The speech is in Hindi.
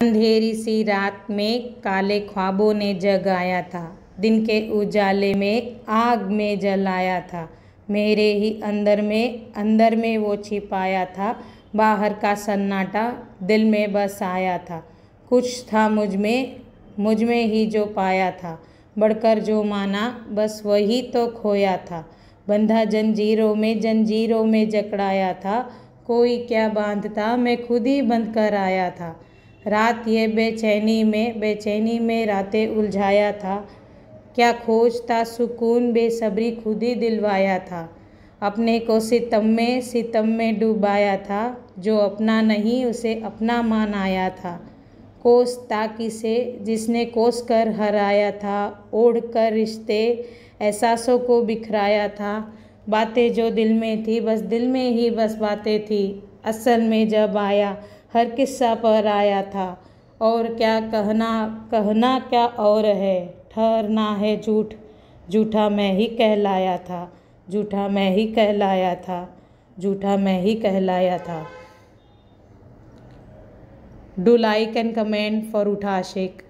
अंधेरी सी रात में काले ख्वाबों ने जगाया था। दिन के उजाले में आग में जलाया था। मेरे ही अंदर में अंदर में वो छिपाया था। बाहर का सन्नाटा दिल में बस आया था। कुछ था मुझमें मुझमें ही जो पाया था। बढ़कर जो माना, बस वही तो खोया था। बंधा जंजीरों में जंजीरों में जकड़ाया था। कोई क्या बांधता, मैं खुद ही बंद कर आया था। रात ये बेचैनी में बेचैनी में रातें उलझाया था। क्या खोजता सुकून बेसब्री खुद ही दिलवाया था। अपने को सितम में सितम में डुबाया था, जो अपना नहीं, उसे अपना मान आया था। कोस ताकि से जिसने कोस कर हराया था। ओढ़ कर रिश्ते एहसासों को बिखराया था। बातें जो दिल में थी, बस दिल में ही बस बातें थी। असल में जब आया हर किस्सा पर आया था। और क्या कहना कहना क्या और है? ठहरना है झूठ। झूठा मैं ही कहलाया था। झूठा मैं ही कहलाया था। झूठा मैं ही कहलाया था। Do like and comment for उठा शेख